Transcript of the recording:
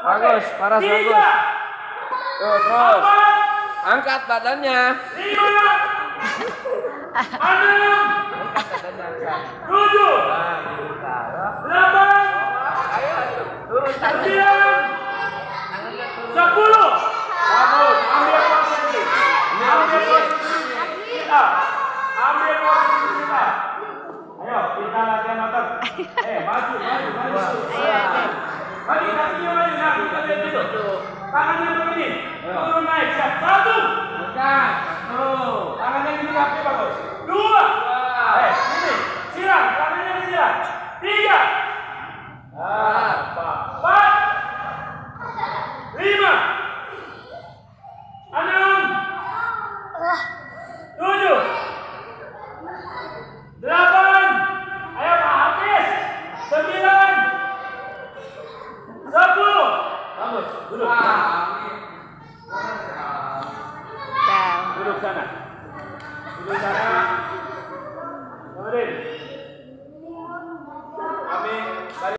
Bagus, paras Tiga. bagus. Tuh, terus. Angkat badannya. Lima. Enam. Tujuh. Delapan. Sembilan. Sepuluh. Bagus. Ambil posisi. Ambil posisi kita. Ambil posisi kita. Ayo, kita latihan otot. Eh, maju, maju, maju. Maju, Para na menina. Corona, safado. Obrigado. Duduk. Duduk sana. Duduk sana.